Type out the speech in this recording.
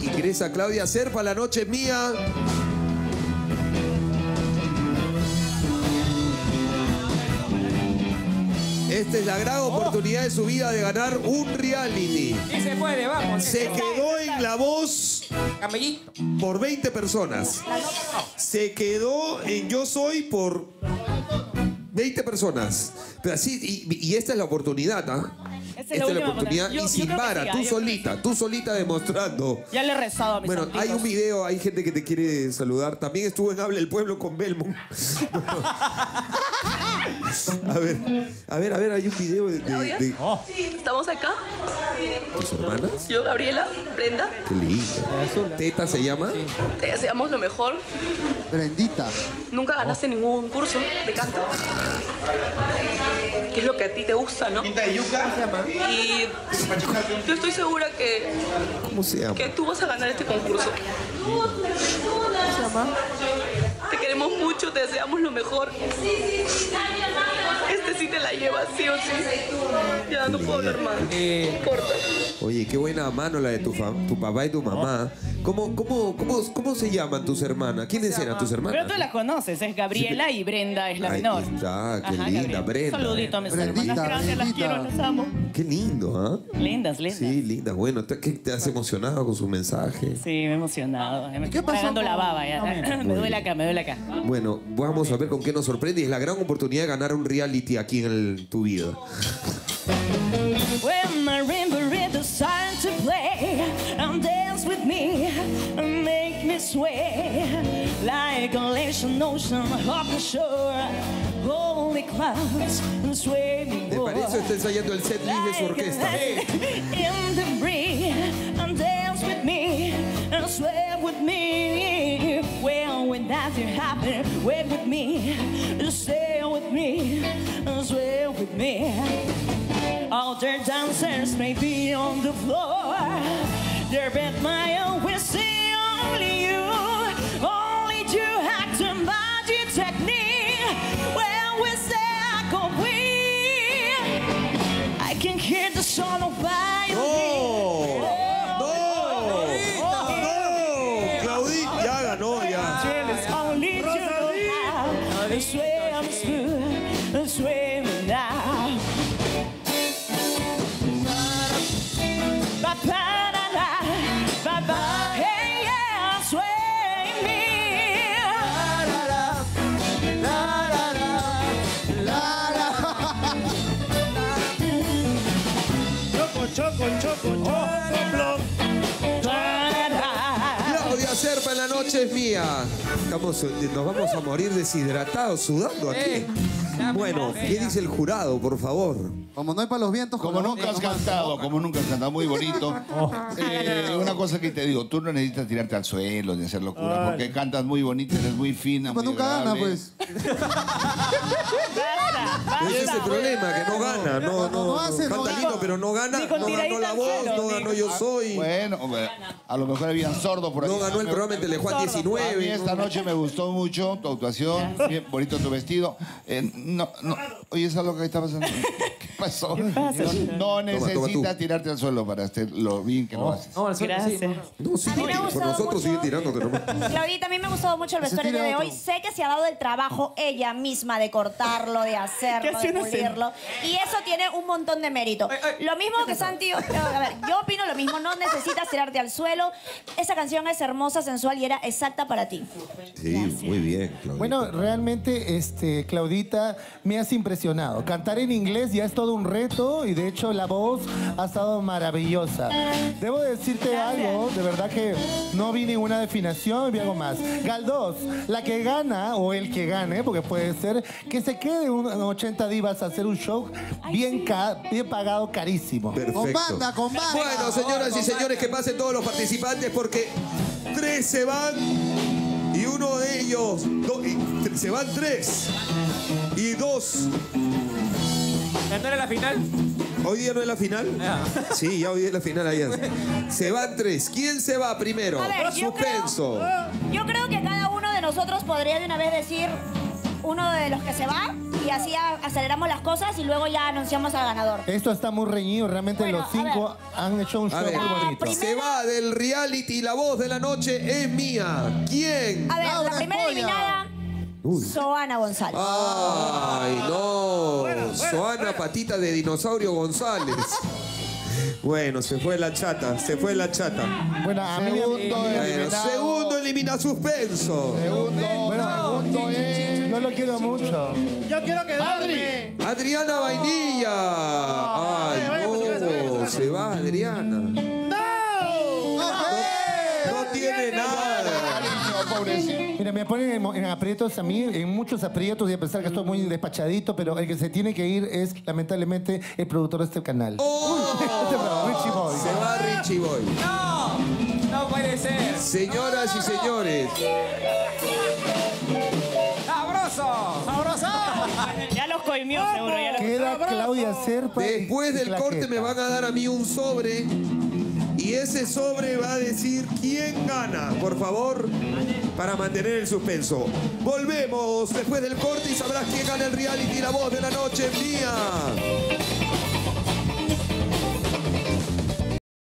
ingresa Claudia Serpa, la noche es mía. Esta es la gran oportunidad de su vida de ganar un reality. Sí se puede, vamos. Se quedó en la voz por 20 personas. Se quedó en Yo Soy por 20 personas. Pero así, y, y esta es la oportunidad, ¿ah? Esta es Esta la es la última oportunidad. Yo- y sin vara, sí, tú yo creo que solita, tú solita demostrando. Ya le he rezado a mis Bueno, hay un video, hay gente que te quiere saludar. También estuvo en Habla el Pueblo con Belmont. a ver, a ver, a ver, hay un video de, de- de Sí, estamos acá. tus hermanas. Yo, Gabriela, Brenda, Qué linda. Teta se llama. te deseamos lo mejor. Brendita. Nunca ganaste ningún curso de canto. Que es lo que a ti te gusta, ¿no? Y yo estoy segura que, ¿Cómo se llama? que tú vas a ganar este concurso. Te queremos mucho, te deseamos lo mejor. Este sí te la llevas, sí. Ya no puedo hablar más. Corta. Oye, qué buena mano la de tu, fa- tu papá y tu mamá. ¿Cómo, cómo, cómo, cómo se llaman tus hermanas? ¿Quiénes eran tus hermanas? Pero tú las conoces, es Gabriela y Brenda es la Ay, menor. está, qué linda, Gabriela. Brenda. Un saludito a mis Brendita, hermanas. Gracias, las Brendita. quiero, las amo. Qué lindo, ¿ah? Lindas, lindas. Sí, linda. Bueno, ¿te, qué, ¿te has emocionado con su mensaje? Sí, me he emocionado. Me qué estoy pasó tragando la baba ya. me duele acá, me duele acá. Bueno, vamos a ver con qué nos sorprende. y Es la gran oportunidad de ganar un reality aquí en el- tu vida. Ocean ocean off the shore. Holy clouds and sway me. ¿Te parece? Está ensayando el set list de su orquesta. In the breeze and dance with me and sway with me. Well, when that you happen, wait with me, stay with me, and sway with me. Other dancers may be on the floor. There bet my own will hear the sound of violin. ¡No! ¡No! ¡No! Claudita ya ganó ya. Only you know how Da-da-da. Claudia Serpa en la noche es mía. Estamos, nos vamos a morir deshidratados, sudando aquí. Eh, Bueno. ¿qué dice el jurado, por favor? Como no hay para los vientos, Como nunca has cantado, como nunca has cantado, muy bonito. Oh. Eh, una cosa que te digo, tú no necesitas tirarte al suelo ni hacer locuras, porque cantas muy bonito, eres muy fina, Pues muy nunca gana, pues. Ese es el problema, que no gana. No, no, No hace, no canta lindo, pero no gana. No ganó la voz, no ganó Yo Soy. Bueno, a lo mejor habían sordos por ahí. No ganó el programa en Telejuan A mí 19. esta noche me gustó mucho tu actuación, bien bonito tu vestido. Eh, no, no, oye, ¿es algo que está pasando? ¿Qué pasó? No necesitas tú. tirarte al suelo para hacer lo bien que lo haces. No, al suelo, sí, Gracias. no. No, sí, A mí me ha por gustado nosotros mucho. sigue tirándote nomás. Claudita, a mí me ha gustado mucho el Se vestuario de hoy. Sé que se ha dado el trabajo ella misma de cortarlo, de hacerlo, Casi de una pulirlo. Y eso tiene un montón de mérito. Lo mismo que Santi, a ver, yo opino lo mismo, no necesitas tirarte al suelo. Esa canción es hermosa, sensual y era exacta para ti. Sí, muy bien, Claudia. Bueno, realmente, este, Claudita, me has impresionado. Cantar en inglés ya es todo un reto y de hecho la voz ha estado maravillosa. Debo decirte algo, de verdad que no vi ninguna definición, vi algo más. Galdós, la que gana o el que gane, porque puede ser que se quede un 80 divas a hacer un show bien, ca- bien pagado, carísimo. Perfecto. Con banda, con banda. Bueno, señoras y señores, que pasen todos los participantes porque tres se van y uno de ellos, do- se van tres y dos. ¿Ya no era la final? ¿Hoy día no es la final? Ya. Sí, ya hoy día es la final allá. Se van tres. ¿Quién se va primero? A ver, yo Suspenso. Yo creo que cada uno de nosotros podría de una vez decir uno de los que se va y así aceleramos las cosas y luego ya anunciamos al ganador. Esto está muy reñido, realmente Bueno, los cinco han hecho un A show ver, muy bonito. se va del reality La voz de la noche es mía. ¿Quién? A ver, Laura la primera eliminada, Soana González. Ay, no. Soana Patita de Dinosaurio González. Bueno, se fue la chata, se fue la chata. Bueno, a mí Segundo eliminado. segundo elimina suspenso. Segundo, segundo es... no lo quiero mucho. Yo quiero quedarme. Adriana Vainilla. Ay, no, se va Adriana. No tiene nada. Cariño, pobrecito. Mira, me ponen en, en aprietos a mí, en muchos aprietos y a pesar que estoy muy despachadito, pero el que se tiene que ir es lamentablemente el productor de este canal. ¡Oh! Este Richie Boy. Se va Richie Boy. ¡No! No puede ser. Señoras y señores, ¡Sabroso! Ya los coimió seguro. Ya los... Queda Claudia Serpa. después del corte me van a dar a mí un sobre. Y ese sobre va a decir quién gana, por favor, para mantener el suspenso. Volvemos después del corte y sabrás quién gana el reality La Voz de la Noche Mía.